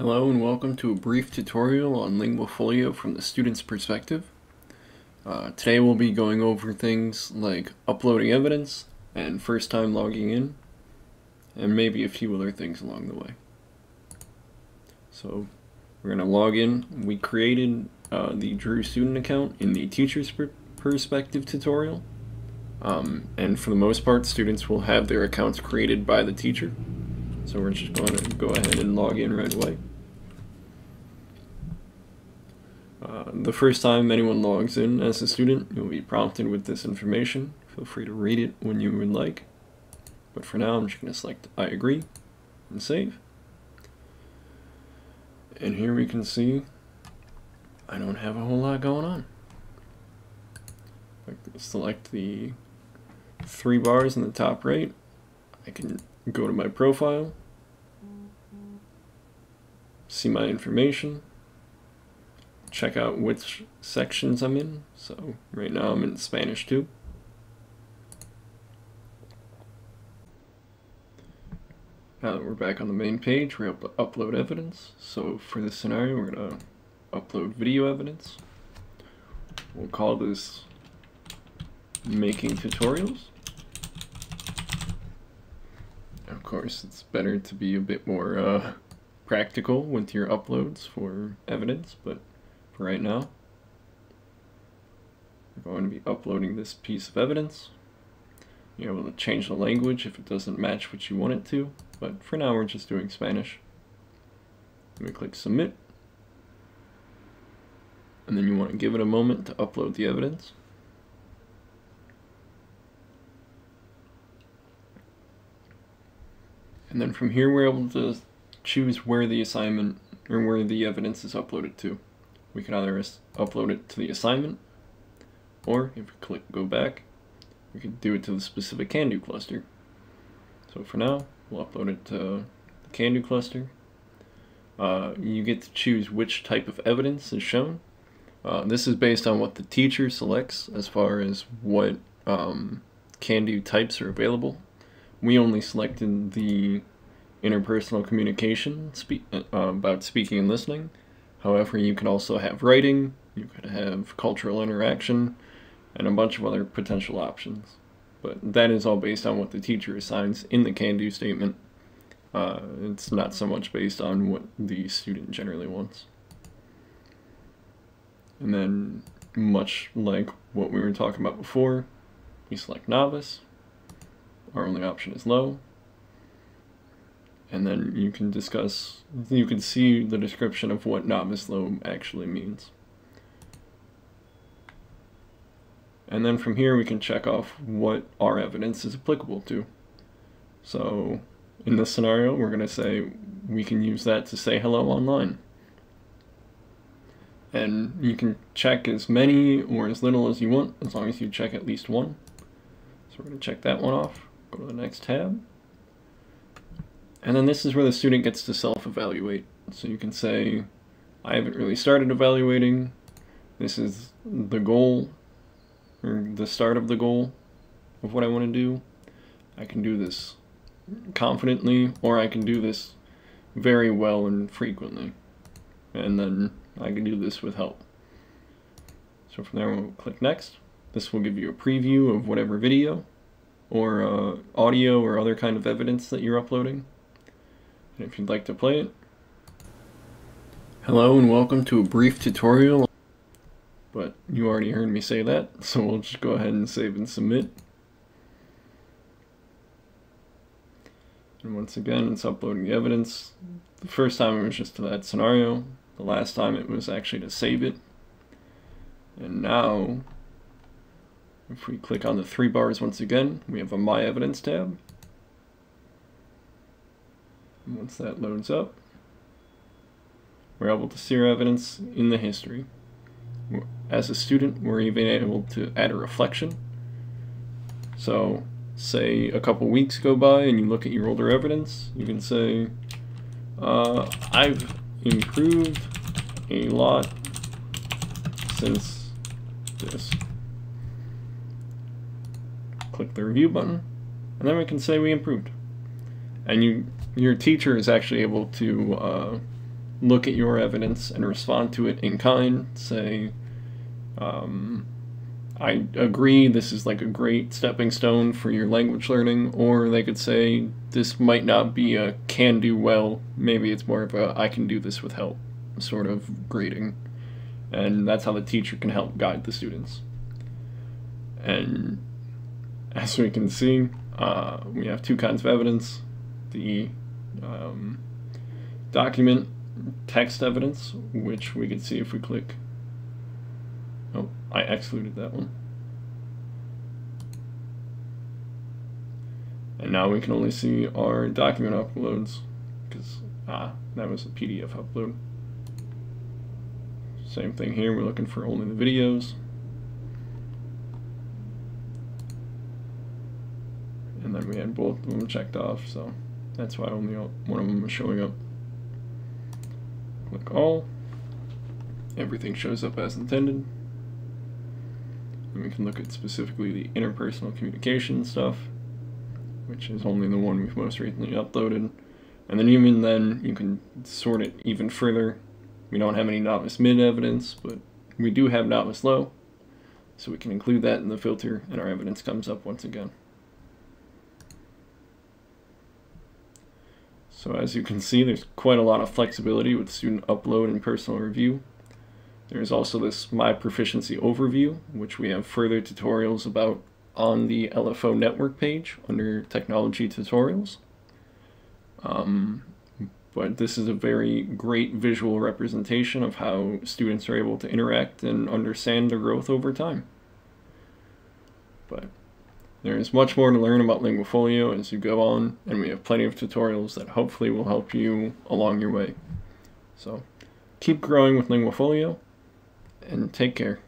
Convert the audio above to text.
Hello and welcome to a brief tutorial on LinguaFolio from the student's perspective. Uh, today we'll be going over things like uploading evidence and first time logging in and maybe a few other things along the way. So we're going to log in. We created uh, the Drew student account in the teacher's per perspective tutorial um, and for the most part students will have their accounts created by the teacher. So we're just going to go ahead and log in right away. The first time anyone logs in as a student, you'll be prompted with this information. Feel free to read it when you would like. But for now, I'm just going to select I agree and save. And here we can see I don't have a whole lot going on. select the three bars in the top right. I can go to my profile, see my information, check out which sections I'm in. So right now I'm in Spanish 2. Now that we're back on the main page, we're able to upload evidence. So for this scenario, we're going to upload video evidence. We'll call this making tutorials. Of course, it's better to be a bit more uh, practical with your uploads for evidence, but for right now. We're going to be uploading this piece of evidence. You're able to change the language if it doesn't match what you want it to, but for now we're just doing Spanish. We click submit. And then you want to give it a moment to upload the evidence. And then from here we're able to choose where the assignment or where the evidence is uploaded to we can either upload it to the assignment, or if we click go back, we can do it to the specific CanDo cluster. So for now, we'll upload it to the CanDo cluster. Uh, you get to choose which type of evidence is shown. Uh, this is based on what the teacher selects as far as what um, CanDo types are available. We only selected the interpersonal communication spe uh, about speaking and listening, However, you could also have writing, you could have cultural interaction, and a bunch of other potential options. But that is all based on what the teacher assigns in the can-do statement. Uh, it's not so much based on what the student generally wants. And then, much like what we were talking about before, we select novice. Our only option is low and then you can discuss, you can see the description of what novice low actually means. And then from here we can check off what our evidence is applicable to. So in this scenario, we're going to say we can use that to say hello online. And you can check as many or as little as you want, as long as you check at least one. So we're going to check that one off, go to the next tab. And then this is where the student gets to self-evaluate. So you can say, I haven't really started evaluating. This is the goal, or the start of the goal of what I want to do. I can do this confidently, or I can do this very well and frequently. And then I can do this with help. So from there, we'll click Next. This will give you a preview of whatever video or uh, audio or other kind of evidence that you're uploading if you'd like to play it. Hello and welcome to a brief tutorial, but you already heard me say that, so we'll just go ahead and save and submit. And once again, it's uploading the evidence. The first time it was just to that scenario. The last time it was actually to save it. And now, if we click on the three bars once again, we have a My Evidence tab. Once that loads up, we're able to see our evidence in the history. As a student, we're even able to add a reflection. So, say a couple weeks go by and you look at your older evidence, you can say, uh, I've improved a lot since this. Click the review button, and then we can say we improved. And you your teacher is actually able to uh, look at your evidence and respond to it in kind. Say, um, I agree, this is like a great stepping stone for your language learning, or they could say, this might not be a can do well, maybe it's more of a I can do this with help sort of grading. And that's how the teacher can help guide the students. And as we can see, uh, we have two kinds of evidence the um, document text evidence, which we can see if we click Oh, I excluded that one. And now we can only see our document uploads because ah, that was a PDF upload. Same thing here, we're looking for only the videos. And then we had both of them checked off, so that's why only one of them is showing up. Click all. Everything shows up as intended. And we can look at specifically the interpersonal communication stuff, which is only the one we've most recently uploaded. And then even then, you can sort it even further. We don't have any novice mid evidence, but we do have novice low. So we can include that in the filter and our evidence comes up once again. So as you can see, there's quite a lot of flexibility with student upload and personal review. There's also this My Proficiency Overview, which we have further tutorials about on the LFO network page under Technology Tutorials. Um, but this is a very great visual representation of how students are able to interact and understand their growth over time. But there is much more to learn about Linguafolio as you go on, and we have plenty of tutorials that hopefully will help you along your way. So keep growing with Linguafolio and take care.